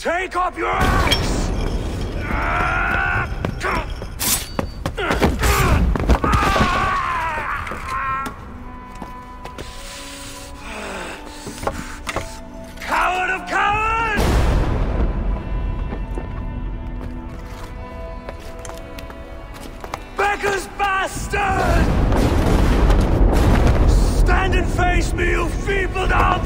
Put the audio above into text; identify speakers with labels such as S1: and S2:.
S1: Take up your axe! Coward of cowards! Becker's bastard! Stand and face me, you feeble dog!